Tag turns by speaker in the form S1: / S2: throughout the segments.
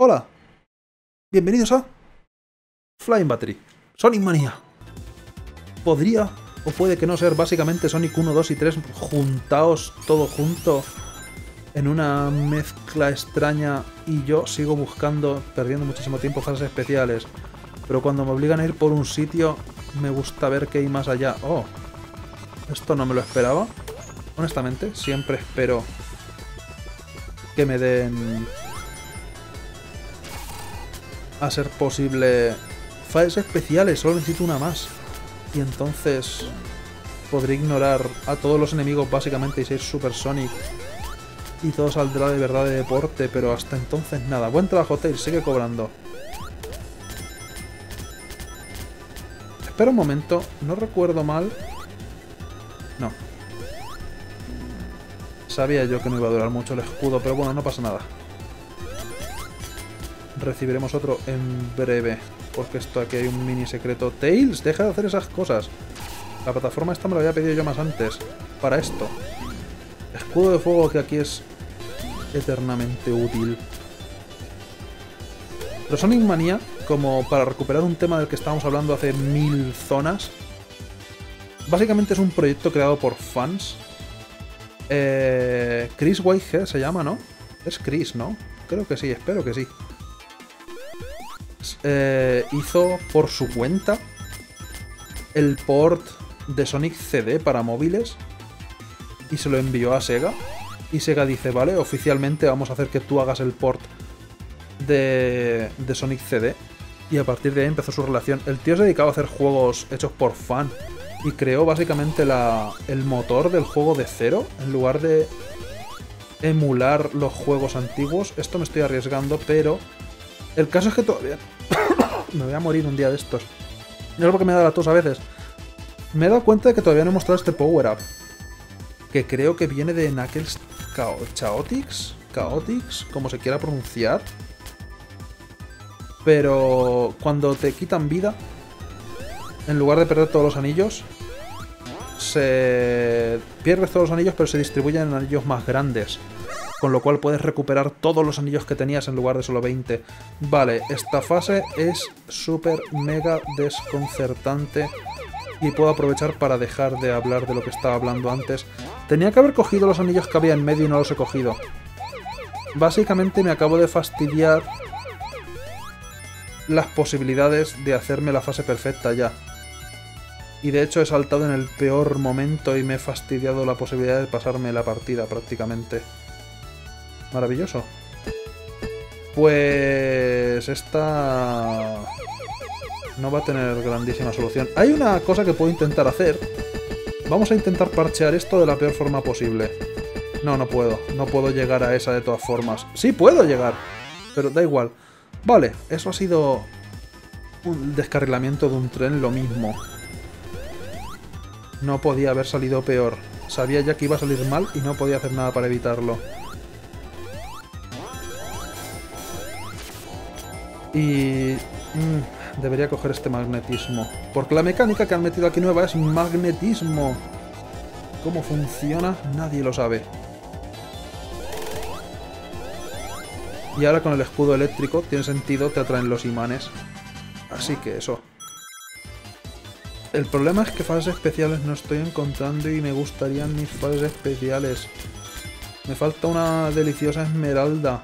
S1: Hola, bienvenidos a Flying Battery, Sonic Mania. Podría o puede que no ser básicamente Sonic 1, 2 y 3 juntaos todo junto en una mezcla extraña y yo sigo buscando, perdiendo muchísimo tiempo, fases especiales. Pero cuando me obligan a ir por un sitio, me gusta ver qué hay más allá. Oh, esto no me lo esperaba. Honestamente, siempre espero que me den a ser posible fases especiales, solo necesito una más. Y entonces podré ignorar a todos los enemigos básicamente y ser Super Sonic. Y todo saldrá de verdad de deporte, pero hasta entonces nada. Buen trabajo, Tail, sigue cobrando. Espera un momento, no recuerdo mal. No. Sabía yo que no iba a durar mucho el escudo, pero bueno, no pasa nada recibiremos otro en breve. Porque esto aquí hay un mini secreto. Tails, deja de hacer esas cosas. La plataforma esta me la había pedido yo más antes. Para esto. Escudo de fuego que aquí es eternamente útil. Pero Sonic Mania, como para recuperar un tema del que estábamos hablando hace mil zonas, básicamente es un proyecto creado por fans. Eh, Chris Whitehead se llama, ¿no? Es Chris, ¿no? Creo que sí, espero que sí. Eh, hizo por su cuenta el port de Sonic CD para móviles y se lo envió a Sega. Y Sega dice, vale, oficialmente vamos a hacer que tú hagas el port de, de Sonic CD. Y a partir de ahí empezó su relación. El tío se dedicaba a hacer juegos hechos por fan. Y creó básicamente la, el motor del juego de cero. En lugar de emular los juegos antiguos. Esto me estoy arriesgando, pero el caso es que todavía... me voy a morir un día de estos. No es porque me da la tos a veces. Me he dado cuenta de que todavía no he mostrado este power-up. Que creo que viene de Knuckles Chaotix. Chaotix, como se quiera pronunciar. Pero cuando te quitan vida, en lugar de perder todos los anillos, se pierdes todos los anillos, pero se distribuyen en anillos más grandes con lo cual puedes recuperar todos los anillos que tenías en lugar de solo 20. Vale, esta fase es súper mega desconcertante y puedo aprovechar para dejar de hablar de lo que estaba hablando antes. Tenía que haber cogido los anillos que había en medio y no los he cogido. Básicamente me acabo de fastidiar las posibilidades de hacerme la fase perfecta ya. Y de hecho he saltado en el peor momento y me he fastidiado la posibilidad de pasarme la partida prácticamente. Maravilloso. Pues esta no va a tener grandísima solución. Hay una cosa que puedo intentar hacer. Vamos a intentar parchear esto de la peor forma posible. No, no puedo. No puedo llegar a esa de todas formas. Sí, puedo llegar. Pero da igual. Vale, eso ha sido un descarrilamiento de un tren, lo mismo. No podía haber salido peor. Sabía ya que iba a salir mal y no podía hacer nada para evitarlo. Y... Mm, debería coger este magnetismo. Porque la mecánica que han metido aquí nueva es magnetismo. ¿Cómo funciona? Nadie lo sabe. Y ahora con el escudo eléctrico tiene sentido, te atraen los imanes. Así que eso. El problema es que fases especiales no estoy encontrando y me gustarían mis fases especiales. Me falta una deliciosa esmeralda.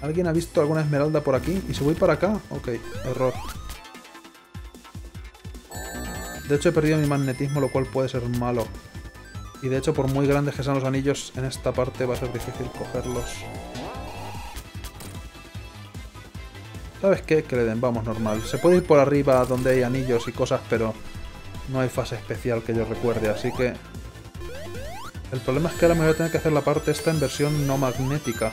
S1: ¿Alguien ha visto alguna esmeralda por aquí? ¿Y si voy para acá? Ok, error. De hecho he perdido mi magnetismo, lo cual puede ser malo. Y de hecho, por muy grandes que sean los anillos, en esta parte va a ser difícil cogerlos. ¿Sabes qué? Que le den, vamos, normal. Se puede ir por arriba donde hay anillos y cosas, pero no hay fase especial que yo recuerde, así que... El problema es que ahora me voy a tener que hacer la parte esta en versión no magnética.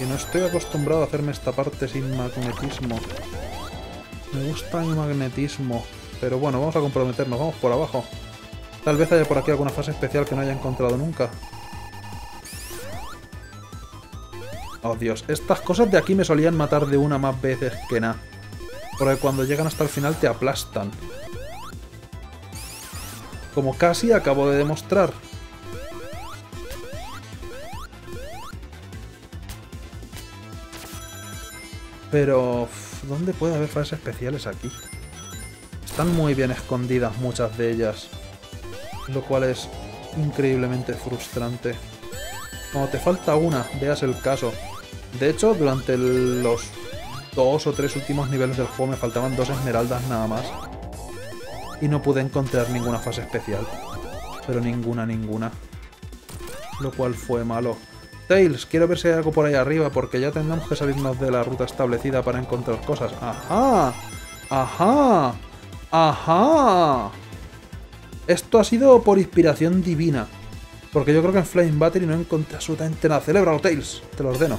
S1: Y no estoy acostumbrado a hacerme esta parte sin magnetismo. Me gusta mi magnetismo. Pero bueno, vamos a comprometernos. Vamos por abajo. Tal vez haya por aquí alguna fase especial que no haya encontrado nunca. Oh Dios, estas cosas de aquí me solían matar de una más veces que nada. Porque cuando llegan hasta el final te aplastan. Como casi acabo de demostrar. Pero... ¿Dónde puede haber fases especiales aquí? Están muy bien escondidas muchas de ellas. Lo cual es increíblemente frustrante. Cuando te falta una, veas el caso. De hecho, durante los dos o tres últimos niveles del juego me faltaban dos esmeraldas nada más. Y no pude encontrar ninguna fase especial. Pero ninguna, ninguna. Lo cual fue malo. Tails, quiero ver si hay algo por ahí arriba, porque ya tendremos que salirnos de la ruta establecida para encontrar cosas. ¡Ajá! ¡Ajá! ¡Ajá! Esto ha sido por inspiración divina. Porque yo creo que en Flying Battery no encontré absolutamente nada. Celébralo, Tails. Te lo ordeno.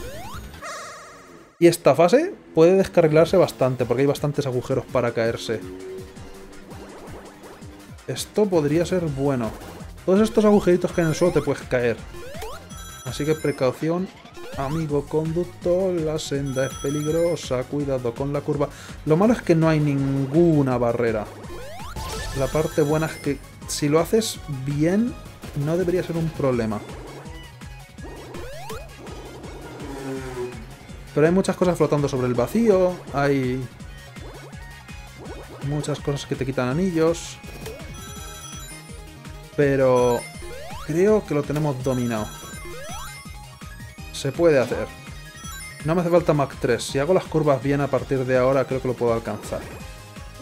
S1: Y esta fase puede descarrilarse bastante, porque hay bastantes agujeros para caerse. Esto podría ser bueno. Todos estos agujeritos que en el suelo te puedes caer. Así que precaución, amigo conductor, la senda es peligrosa, cuidado con la curva. Lo malo es que no hay ninguna barrera. La parte buena es que si lo haces bien, no debería ser un problema. Pero hay muchas cosas flotando sobre el vacío, hay muchas cosas que te quitan anillos. Pero creo que lo tenemos dominado. Se puede hacer. No me hace falta Mac 3. Si hago las curvas bien a partir de ahora, creo que lo puedo alcanzar.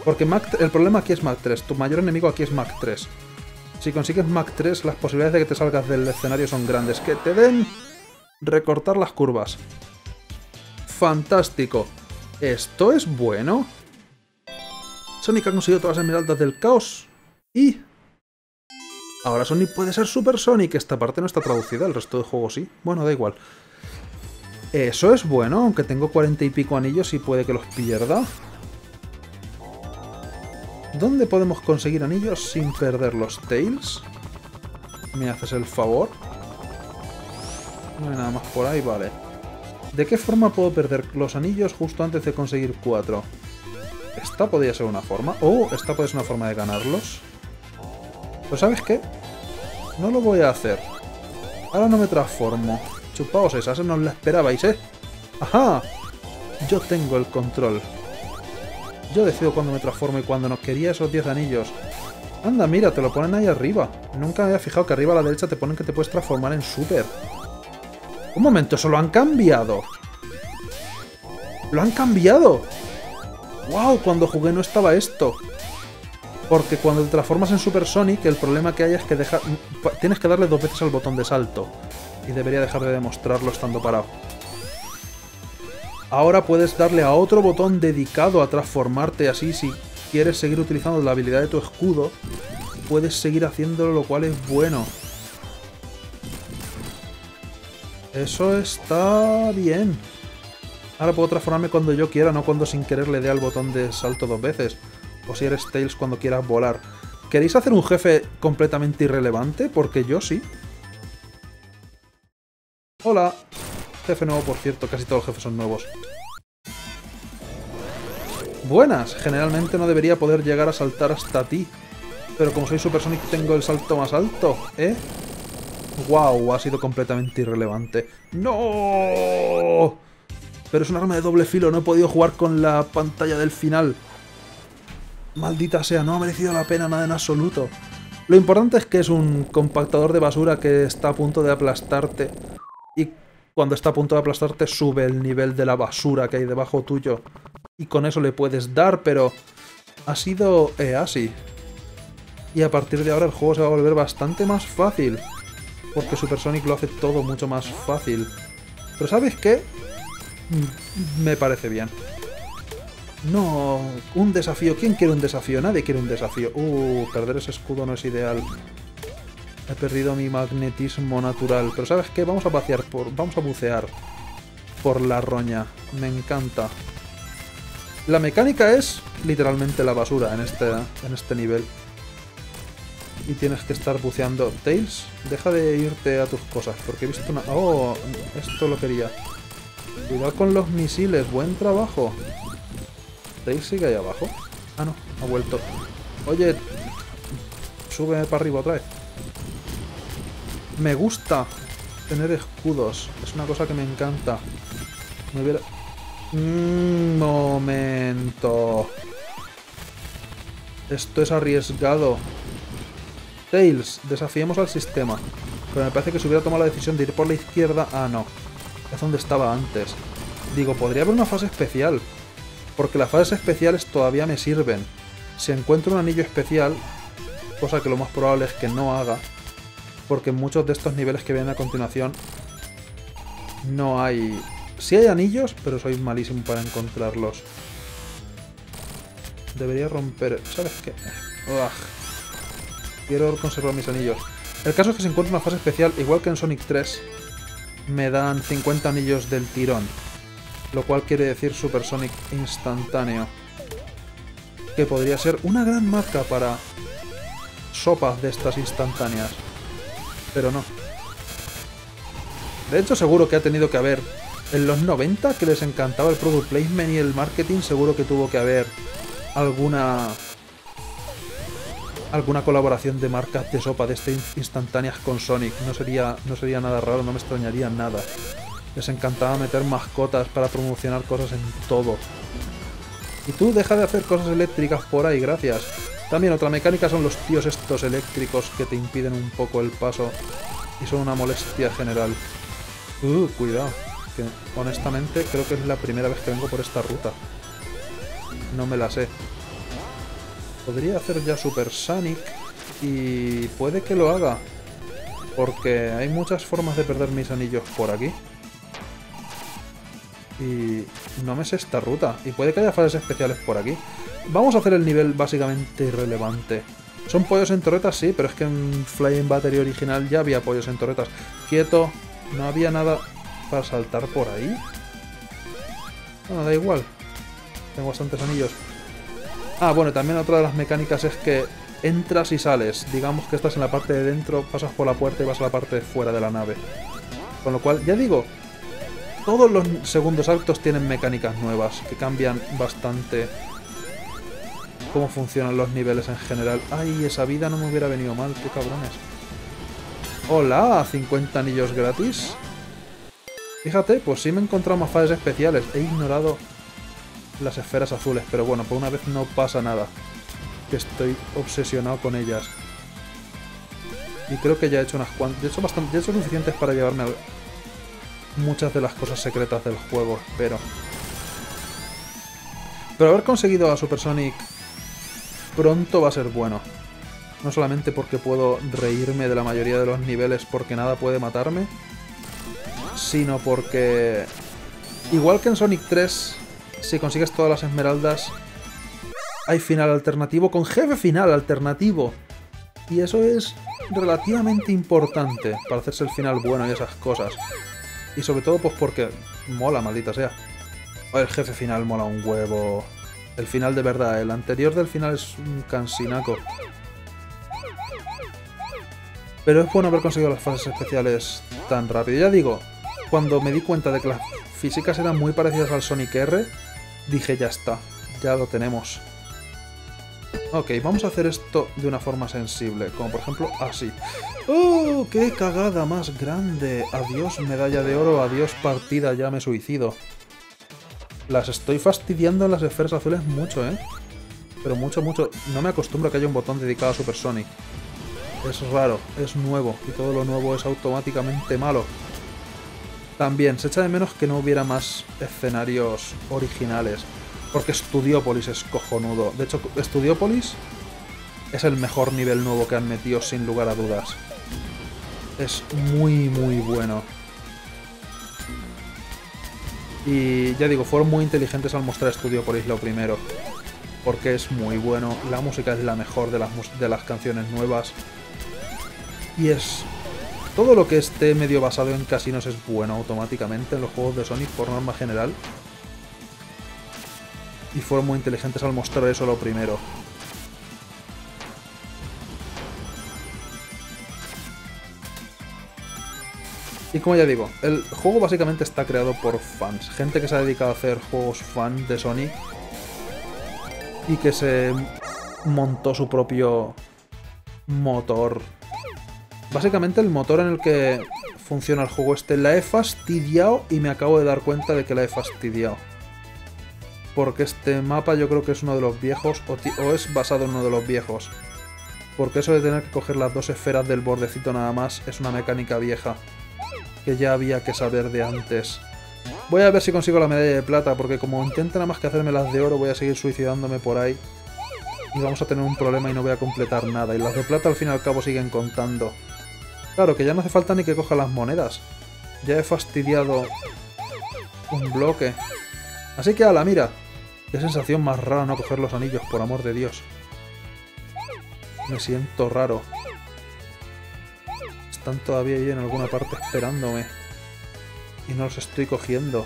S1: Porque Mac el problema aquí es Mac 3. Tu mayor enemigo aquí es Mac 3. Si consigues Mac 3, las posibilidades de que te salgas del escenario son grandes. Que te den recortar las curvas. Fantástico. ¿Esto es bueno? Sonic ha conseguido todas las esmeraldas del caos. Y... Ahora Sonic puede ser Super Sonic. Esta parte no está traducida, el resto del juego sí. Bueno, da igual. Eso es bueno, aunque tengo cuarenta y pico anillos y puede que los pierda. ¿Dónde podemos conseguir anillos sin perder los Tails? ¿Me haces el favor? No hay nada más por ahí, vale. ¿De qué forma puedo perder los anillos justo antes de conseguir cuatro? Esta podría ser una forma. Oh, esta puede ser una forma de ganarlos. Pero ¿sabes qué? No lo voy a hacer. Ahora no me transformo. Chupaos esa, no la esperabais, ¿eh? ¡Ajá! Yo tengo el control. Yo decido cuándo me transformo y cuándo no. Quería esos 10 anillos. Anda, mira, te lo ponen ahí arriba. Nunca me había fijado que arriba a la derecha te ponen que te puedes transformar en super. Un momento, ¿eso lo han cambiado? ¡Lo han cambiado! ¡Wow! Cuando jugué no estaba esto. Porque cuando te transformas en Super Sonic, el problema que hay es que tienes que darle dos veces al botón de salto. Y debería dejar de demostrarlo estando parado. Ahora puedes darle a otro botón dedicado a transformarte así. Si quieres seguir utilizando la habilidad de tu escudo, puedes seguir haciéndolo, lo cual es bueno. Eso está bien. Ahora puedo transformarme cuando yo quiera, no cuando sin querer le dé al botón de salto dos veces. O si eres Tails cuando quieras volar. ¿Queréis hacer un jefe completamente irrelevante? Porque yo sí. Hola. Jefe nuevo, por cierto. Casi todos los jefes son nuevos. Buenas. Generalmente no debería poder llegar a saltar hasta ti. Pero como soy Super Sonic tengo el salto más alto, ¿eh? ¡Wow! Ha sido completamente irrelevante. ¡No! Pero es un arma de doble filo. No he podido jugar con la pantalla del final. Maldita sea, no ha merecido la pena nada en absoluto. Lo importante es que es un compactador de basura que está a punto de aplastarte. Y cuando está a punto de aplastarte sube el nivel de la basura que hay debajo tuyo. Y con eso le puedes dar, pero ha sido eh, así. Y a partir de ahora el juego se va a volver bastante más fácil. Porque Super Sonic lo hace todo mucho más fácil. Pero ¿sabes qué? Mm, Me parece bien. No, un desafío. ¿Quién quiere un desafío? Nadie quiere un desafío. Uh, perder ese escudo no es ideal. He perdido mi magnetismo natural. Pero ¿sabes qué? Vamos a pasear por... Vamos a bucear por la roña. Me encanta. La mecánica es literalmente la basura en este, en este nivel. Y tienes que estar buceando. Tails, deja de irte a tus cosas. Porque he visto una... Oh, esto lo quería. Cuidado con los misiles. Buen trabajo. Tails sigue ahí abajo. Ah, no. Ha vuelto. Oye. Súbeme para arriba otra vez. Me gusta tener escudos. Es una cosa que me encanta. Me hubiera... Un momento. Esto es arriesgado. Tails, desafiemos al sistema. Pero me parece que si hubiera tomado la decisión de ir por la izquierda... Ah, no. Es donde estaba antes. Digo, podría haber una fase especial. Porque las fases especiales todavía me sirven. Si encuentro un anillo especial, cosa que lo más probable es que no haga, porque muchos de estos niveles que vienen a continuación no hay... Sí hay anillos, pero soy malísimo para encontrarlos. Debería romper... ¿Sabes qué? Quiero conservar mis anillos. El caso es que si encuentro una fase especial, igual que en Sonic 3, me dan 50 anillos del tirón. Lo cual quiere decir Super Sonic instantáneo. Que podría ser una gran marca para sopas de estas instantáneas. Pero no. De hecho, seguro que ha tenido que haber... En los 90, que les encantaba el product placement y el marketing, seguro que tuvo que haber alguna alguna colaboración de marcas de sopa de este instantáneas con Sonic. No sería, no sería nada raro, no me extrañaría nada. Les encantaba meter mascotas para promocionar cosas en todo. Y tú deja de hacer cosas eléctricas por ahí, gracias. También otra mecánica son los tíos estos eléctricos que te impiden un poco el paso y son una molestia general. Uh, cuidado. Que honestamente creo que es la primera vez que vengo por esta ruta. No me la sé. Podría hacer ya Super Sonic y puede que lo haga. Porque hay muchas formas de perder mis anillos por aquí. Y no me sé esta ruta. Y puede que haya fases especiales por aquí. Vamos a hacer el nivel básicamente irrelevante. Son pollos en torretas, sí, pero es que en Flying Battery original ya había pollos en torretas. Quieto, no había nada para saltar por ahí. Bueno, da igual. Tengo bastantes anillos. Ah, bueno, también otra de las mecánicas es que entras y sales. Digamos que estás en la parte de dentro, pasas por la puerta y vas a la parte de fuera de la nave. Con lo cual, ya digo, todos los segundos actos tienen mecánicas nuevas que cambian bastante cómo funcionan los niveles en general. Ay, esa vida no me hubiera venido mal, qué cabrones. Hola, 50 anillos gratis. Fíjate, pues sí me he encontrado más fases especiales. He ignorado las esferas azules, pero bueno, por una vez no pasa nada. Que estoy obsesionado con ellas. Y creo que ya he hecho unas cuantas... De hecho, bastante, de hecho suficientes para llevarme a muchas de las cosas secretas del juego, espero. Pero haber conseguido a Super Sonic pronto va a ser bueno. No solamente porque puedo reírme de la mayoría de los niveles porque nada puede matarme, sino porque... Igual que en Sonic 3, si consigues todas las esmeraldas, hay final alternativo con jefe final alternativo. Y eso es relativamente importante para hacerse el final bueno y esas cosas. Y sobre todo pues porque mola, maldita sea. El jefe final mola un huevo. El final de verdad, el anterior del final es un cansinaco. Pero es bueno haber conseguido las fases especiales tan rápido. Ya digo, cuando me di cuenta de que las físicas eran muy parecidas al Sonic R, dije ya está, ya lo tenemos. Ok, vamos a hacer esto de una forma sensible, como por ejemplo así. ¡Oh, qué cagada más grande! Adiós medalla de oro, adiós partida, ya me suicido. Las estoy fastidiando en las esferas azules mucho, ¿eh? Pero mucho, mucho. No me acostumbro a que haya un botón dedicado a Super Sonic. Es raro, es nuevo, y todo lo nuevo es automáticamente malo. También, se echa de menos que no hubiera más escenarios originales. Porque Studiopolis es cojonudo. De hecho, Studiopolis es el mejor nivel nuevo que han metido sin lugar a dudas. Es muy, muy bueno. Y ya digo, fueron muy inteligentes al mostrar Studiopolis lo primero. Porque es muy bueno, la música es la mejor de las, de las canciones nuevas. Y es... Todo lo que esté medio basado en casinos es bueno automáticamente en los juegos de Sonic por norma general y fueron muy inteligentes al mostrar eso lo primero. Y como ya digo, el juego básicamente está creado por fans, gente que se ha dedicado a hacer juegos fan de Sonic y que se montó su propio motor. Básicamente el motor en el que funciona el juego este la he fastidiado y me acabo de dar cuenta de que la he fastidiado. Porque este mapa yo creo que es uno de los viejos o, o es basado en uno de los viejos. Porque eso de tener que coger las dos esferas del bordecito nada más es una mecánica vieja. Que ya había que saber de antes. Voy a ver si consigo la medalla de plata, porque como intente nada más que hacerme las de oro, voy a seguir suicidándome por ahí. Y vamos a tener un problema y no voy a completar nada. Y las de plata al fin y al cabo siguen contando. Claro, que ya no hace falta ni que coja las monedas. Ya he fastidiado un bloque. Así que, a la mira. Qué sensación más rara no coger los anillos, por amor de Dios. Me siento raro. Están todavía ahí en alguna parte esperándome. Y no los estoy cogiendo.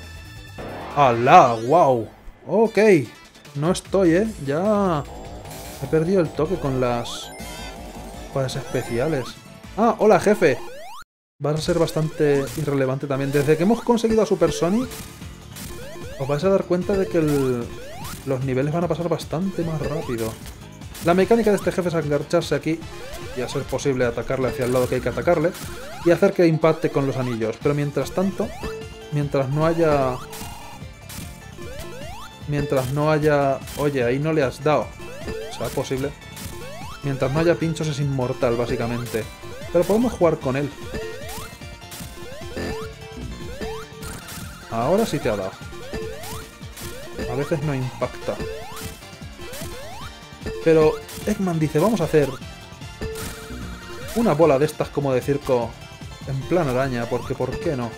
S1: ¡Hala! ¡Wow! Ok. No estoy, ¿eh? Ya... He perdido el toque con las... Espadas especiales. ¡Ah! ¡Hola, jefe! Va a ser bastante irrelevante también. Desde que hemos conseguido a Super Sonic... Os vais a dar cuenta de que los niveles van a pasar bastante más rápido. La mecánica de este jefe es engancharse aquí y a ser posible atacarle hacia el lado que hay que atacarle y hacer que impacte con los anillos. Pero mientras tanto, mientras no haya... Mientras no haya... Oye, ahí no le has dado. ¿Será posible? Mientras no haya pinchos es inmortal, básicamente. Pero podemos jugar con él. Ahora sí te ha dado. A veces no impacta. Pero Eggman dice, vamos a hacer una bola de estas como de circo en plan araña, porque ¿por qué no?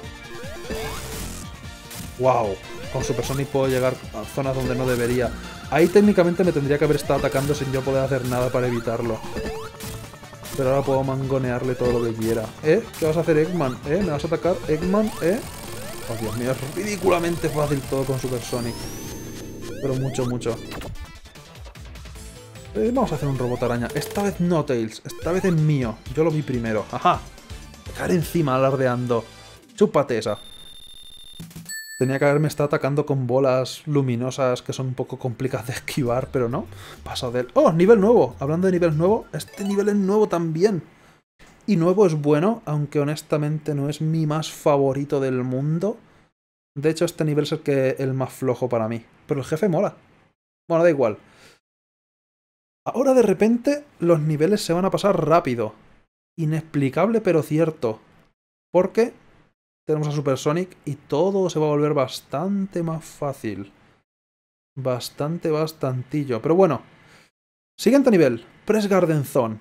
S1: ¡Wow! Con Super Sonic puedo llegar a zonas donde no debería. Ahí técnicamente me tendría que haber estado atacando sin yo poder hacer nada para evitarlo. Pero ahora puedo mangonearle todo lo que quiera. ¿Eh? ¿Qué vas a hacer Eggman? ¿Eh? ¿Me vas a atacar Eggman? ¿Eh? Oh, Dios mío, es ridículamente fácil todo con Super Sonic. Pero mucho, mucho. Eh, vamos a hacer un robot araña. Esta vez no, Tails. Esta vez es mío. Yo lo vi primero. ¡Ajá! Dejar encima alardeando. Chúpate esa. Tenía que haberme estado atacando con bolas luminosas que son un poco complicadas de esquivar, pero no. Paso del... ¡Oh! Nivel nuevo. Hablando de nivel nuevo, este nivel es nuevo también. Y nuevo es bueno, aunque honestamente no es mi más favorito del mundo. De hecho, este nivel es el, que, el más flojo para mí. Pero el jefe mola. Bueno, da igual. Ahora de repente los niveles se van a pasar rápido. Inexplicable pero cierto. Porque tenemos a Super Sonic y todo se va a volver bastante más fácil. Bastante, bastantillo. Pero bueno. Siguiente nivel. Press Garden Zone.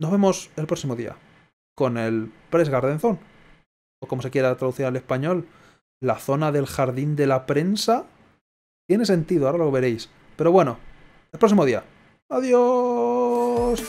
S1: Nos vemos el próximo día. Con el Press Garden Zone. O como se quiera traducir al español. La zona del jardín de la prensa. Tiene sentido, ahora lo veréis. Pero bueno. El próximo día. Adiós.